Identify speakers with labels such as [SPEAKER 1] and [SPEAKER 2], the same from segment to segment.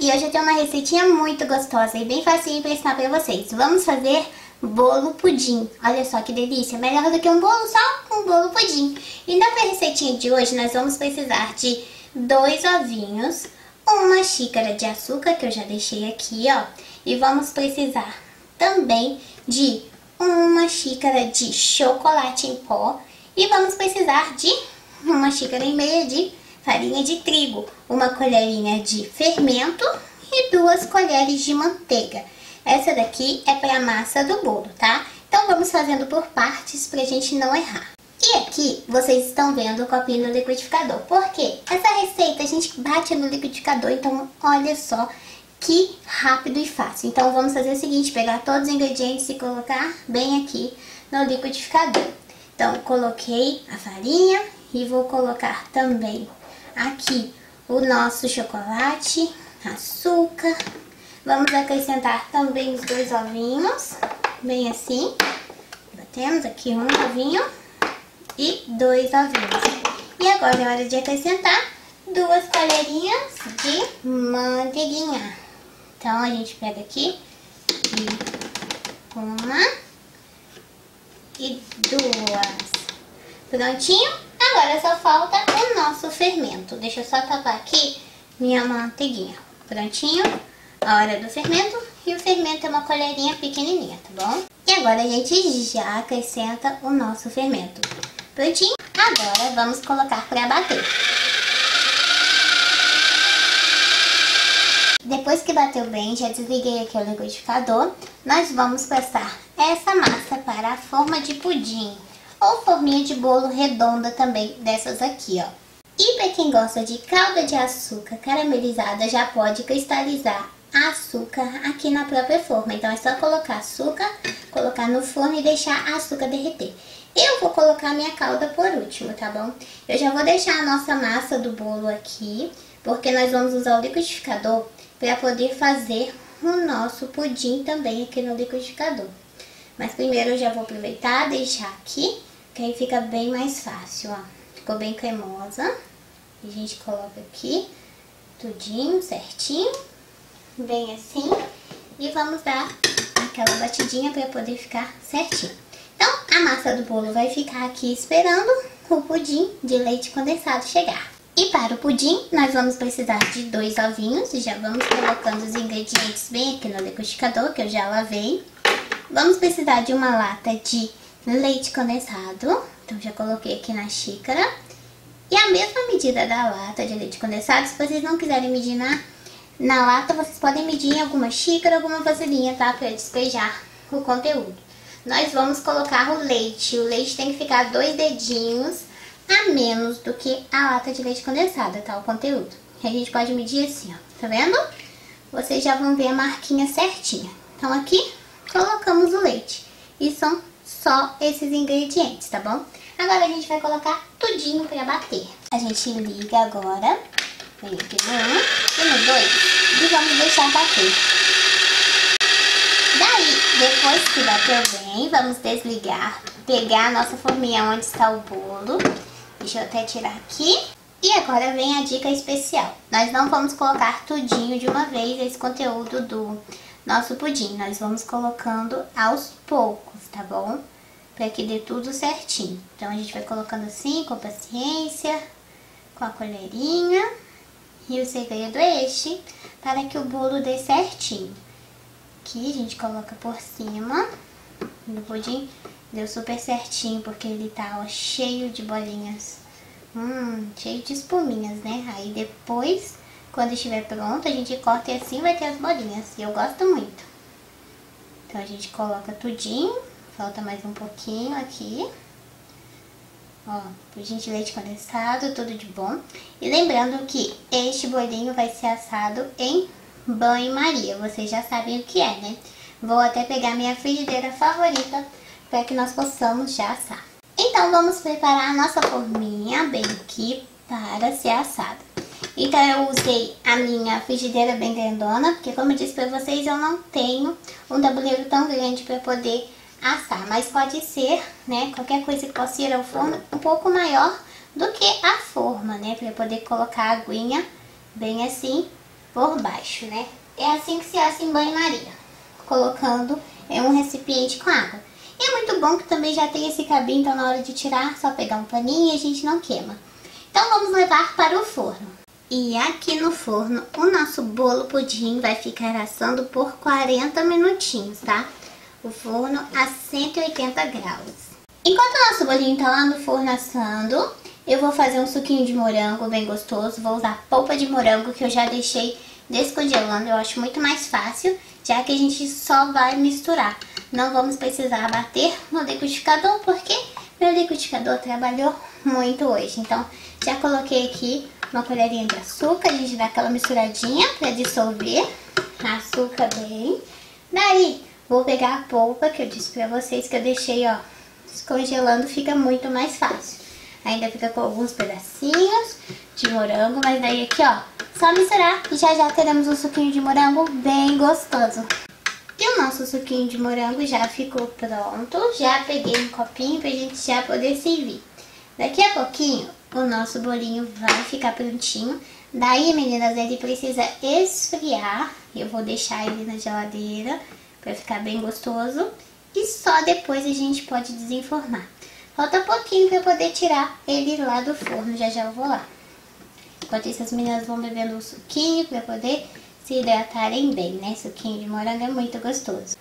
[SPEAKER 1] E hoje eu tenho uma receitinha muito gostosa e bem facinho para ensinar para vocês. Vamos fazer bolo pudim. Olha só que delícia, melhor do que um bolo só, um bolo pudim. E na receitinha de hoje nós vamos precisar de dois ovinhos, uma xícara de açúcar que eu já deixei aqui, ó. E vamos precisar também de uma xícara de chocolate em pó e vamos precisar de uma xícara e meia de farinha de trigo, uma colherinha de fermento e duas colheres de manteiga. Essa daqui é para a massa do bolo, tá? Então vamos fazendo por partes para a gente não errar. E aqui vocês estão vendo o copinho do liquidificador. Por quê? Essa receita a gente bate no liquidificador, então olha só que rápido e fácil. Então vamos fazer o seguinte, pegar todos os ingredientes e colocar bem aqui no liquidificador. Então coloquei a farinha e vou colocar também aqui o nosso chocolate, açúcar. Vamos acrescentar também os dois ovinhos, bem assim. Temos aqui um ovinho e dois ovinhos. E agora é hora de acrescentar duas colherinhas de manteiguinha. Então a gente pega aqui uma e duas. Prontinho? Agora só falta o nosso fermento. Deixa eu só tapar aqui minha manteiguinha. Prontinho? A hora do fermento. E o fermento é uma colherinha pequenininha, tá bom? E agora a gente já acrescenta o nosso fermento. Prontinho? Agora vamos colocar para bater. Depois que bateu bem, já desliguei aqui o liquidificador, nós vamos passar essa massa para a forma de pudim ou forminha de bolo redonda também, dessas aqui, ó. E para quem gosta de calda de açúcar caramelizada, já pode cristalizar açúcar aqui na própria forma. Então é só colocar açúcar, colocar no forno e deixar açúcar derreter. Eu vou colocar minha calda por último, tá bom? Eu já vou deixar a nossa massa do bolo aqui, porque nós vamos usar o liquidificador para poder fazer o nosso pudim também aqui no liquidificador. Mas primeiro eu já vou aproveitar, deixar aqui que aí fica bem mais fácil, ó. Ficou bem cremosa. A gente coloca aqui tudinho certinho, bem assim. E vamos dar aquela batidinha para poder ficar certinho. Então, a massa do bolo vai ficar aqui esperando o pudim de leite condensado chegar. E para o pudim, nós vamos precisar de dois ovinhos. Já vamos colocando os ingredientes bem aqui no liquidificador, que eu já lavei. Vamos precisar de uma lata de leite condensado. Então já coloquei aqui na xícara. E a mesma medida da lata de leite condensado, se vocês não quiserem medir na, na lata, vocês podem medir em alguma xícara, alguma vasilhinha, tá? Para despejar o conteúdo. Nós vamos colocar o leite. O leite tem que ficar dois dedinhos a menos do que a lata de leite condensada, tá? O conteúdo. E a gente pode medir assim, ó. Tá vendo? Vocês já vão ver a marquinha certinha. Então aqui, colocamos o leite. E são só esses ingredientes, tá bom? Agora a gente vai colocar tudinho pra bater. A gente liga agora, aqui no 1 e no 2 e vamos deixar bater. Daí, depois que bateu bem, vamos desligar, pegar a nossa forminha onde está o bolo. Deixa eu até tirar aqui. E agora vem a dica especial. Nós não vamos colocar tudinho de uma vez esse conteúdo do nosso pudim. Nós vamos colocando aos poucos, tá bom? Para que dê tudo certinho. Então a gente vai colocando assim, com paciência, com a colherinha. E o segredo é este, para que o bolo dê certinho. Aqui a gente coloca por cima do pudim. Deu super certinho, porque ele tá ó, cheio de bolinhas. Hum, cheio de espuminhas, né? Aí depois quando estiver pronto, a gente corta e assim vai ter as bolinhas. E eu gosto muito. Então a gente coloca tudinho. Falta mais um pouquinho aqui. Ó, pudim de leite condensado, tudo de bom. E lembrando que este bolinho vai ser assado em banho-maria. Vocês já sabem o que é, né? Vou até pegar minha frigideira favorita para que nós possamos já assar. Então vamos preparar a nossa forminha bem aqui para ser assada. Então eu usei a minha frigideira bem grandona, porque como eu disse pra vocês, eu não tenho um tabuleiro tão grande para poder assar. Mas pode ser, né, qualquer coisa que possa ir ao forno um pouco maior do que a forma, né, para poder colocar a aguinha bem assim por baixo, né? É assim que se assa em banho-maria, colocando em um recipiente com água. E é muito bom que também já tem esse cabinho, então na hora de tirar, só pegar um paninho e a gente não queima. Então vamos levar para o forno. E aqui no forno, o nosso bolo pudim vai ficar assando por 40 minutinhos, tá? O forno a 180 graus. Enquanto o nosso bolinho tá lá no forno assando, eu vou fazer um suquinho de morango bem gostoso. Vou usar polpa de morango que eu já deixei descongelando, eu acho muito mais fácil, já que a gente só vai misturar. Não vamos precisar bater no liquidificador, porque meu liquidificador trabalhou muito hoje. Então, já coloquei aqui uma colherinha de açúcar, a gente dá aquela misturadinha para dissolver açúcar bem. Daí, vou pegar a polpa que eu disse para vocês que eu deixei, ó, descongelando, fica muito mais fácil. Ainda fica com alguns pedacinhos de morango, mas daí aqui, ó, só misturar e já já teremos um suquinho de morango bem gostoso. E o nosso suquinho de morango já ficou pronto. Já peguei um copinho pra gente já poder servir. Daqui a pouquinho o nosso bolinho vai ficar prontinho. Daí, meninas, ele precisa esfriar. Eu vou deixar ele na geladeira pra ficar bem gostoso. E só depois a gente pode desenformar. Falta pouquinho pra eu poder tirar ele lá do forno. Já já eu vou lá. Enquanto isso, as meninas vão bebendo um suquinho para poder se hidratarem bem, né? Suquinho de morango é muito gostoso.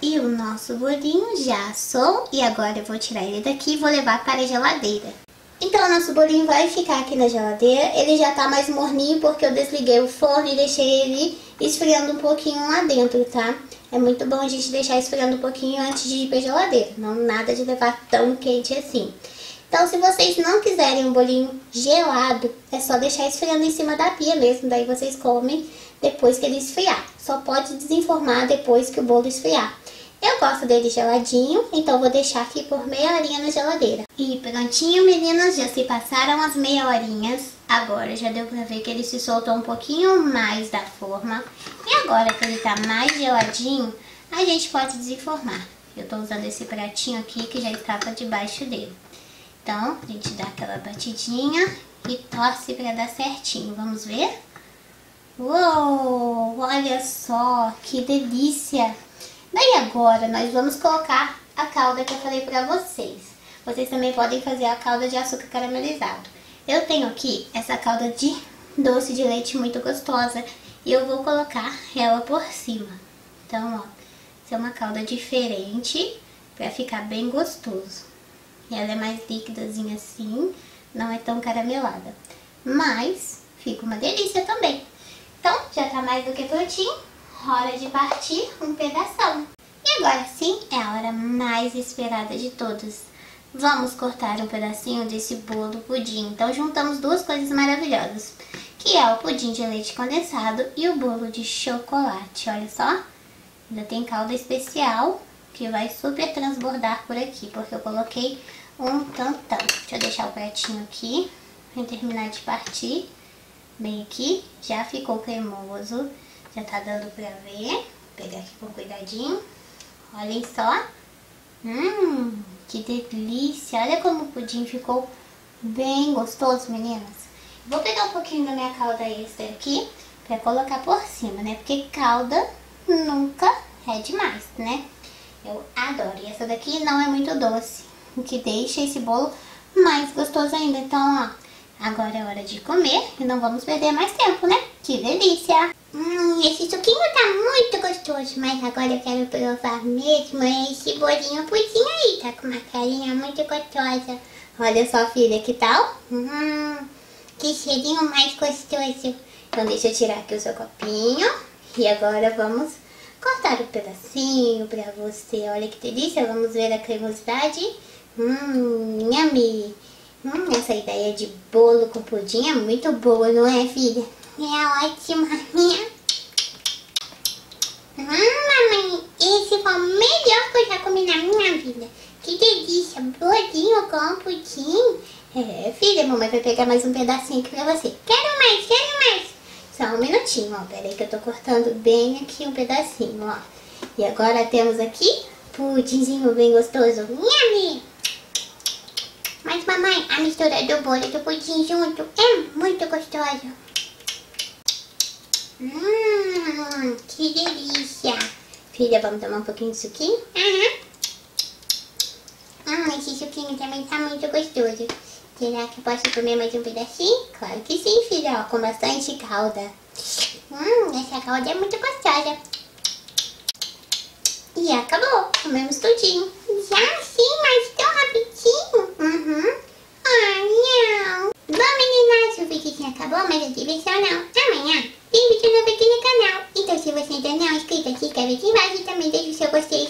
[SPEAKER 1] E o nosso bolinho já assou e agora eu vou tirar ele daqui e vou levar para a geladeira. Então o nosso bolinho vai ficar aqui na geladeira, ele já tá mais morninho porque eu desliguei o forno e deixei ele esfriando um pouquinho lá dentro, tá? É muito bom a gente deixar esfriando um pouquinho antes de ir pra geladeira, não nada de levar tão quente assim. Então, se vocês não quiserem um bolinho gelado, é só deixar esfriando em cima da pia mesmo. Daí vocês comem depois que ele esfriar. Só pode desenformar depois que o bolo esfriar. Eu gosto dele geladinho, então vou deixar aqui por meia horinha na geladeira. E prontinho, meninas, já se passaram as meia horinhas. Agora já deu pra ver que ele se soltou um pouquinho mais da forma. E agora que ele tá mais geladinho, a gente pode desenformar. Eu tô usando esse pratinho aqui que já estava debaixo dele. Então, a gente dá aquela batidinha e torce para dar certinho. Vamos ver? Uou! Olha só, que delícia! Daí agora, nós vamos colocar a calda que eu falei para vocês. Vocês também podem fazer a calda de açúcar caramelizado. Eu tenho aqui essa calda de doce de leite muito gostosa e eu vou colocar ela por cima. Então, ó, essa é uma calda diferente para ficar bem gostoso. Ela é mais líquidazinha assim, não é tão caramelada. Mas fica uma delícia também. Então, já tá mais do que prontinho. Hora de partir um pedação. Agora sim, é a hora mais esperada de todas. Vamos cortar um pedacinho desse bolo pudim. Então, juntamos duas coisas maravilhosas. Que é o pudim de leite condensado e o bolo de chocolate. Olha só. Ainda tem calda especial que vai super transbordar por aqui. Porque eu coloquei um tantão. Deixa eu deixar o pratinho aqui para terminar de partir. Bem aqui, já ficou cremoso, já tá dando pra ver. Vou pegar aqui com cuidadinho. Olhem só. Hum, que delícia. Olha como o pudim ficou bem gostoso, meninas. Vou pegar um pouquinho da minha calda extra aqui pra colocar por cima, né? Porque calda nunca é demais, né? Eu adoro. E essa daqui não é muito doce o que deixa esse bolo mais gostoso ainda. Então, ó, agora é hora de comer e não vamos perder mais tempo, né? Que delícia! Hum, esse suquinho tá muito gostoso, mas agora eu quero provar mesmo esse bolinho pudim aí, tá com uma carinha muito gostosa. Olha só, filha, que tal? Hum, que cheirinho mais gostoso. Então deixa eu tirar aqui o seu copinho e agora vamos cortar um pedacinho pra você. Olha que delícia, vamos ver a cremosidade. Hum, yummy. Hum, essa ideia de bolo com pudim é muito boa, não é, filha? É ótima. Hum, mamãe, esse foi o melhor que eu já comi na minha vida. Que delícia, bolinho com pudim. É, filha, mamãe vai pegar mais um pedacinho aqui pra você. Quero mais, quero mais. Só um minutinho, ó. Pera aí que eu tô cortando bem aqui um pedacinho, ó. E agora temos aqui pudimzinho bem gostoso. Yummy! Mas mamãe, a mistura do bolo e do pudim junto é muito gostosa. Hum, que delícia. Filha, vamos tomar um pouquinho de suquinho? Aham. Hum, esse suquinho também tá muito gostoso. Será que eu posso comer mais um pedacinho? Claro que sim, filha, ó, com bastante calda. Hum, essa calda é muito gostosa. E acabou, comemos tudinho. Já sim, mas tão rapidinho. Uhum. Ah, não. Bom, meninas, o vídeo acabou, mas a diversão não. Amanhã tem vídeo novo aqui no canal. Então se você ainda não é inscrito aqui, ver aqui embaixo também deixa o seu gostei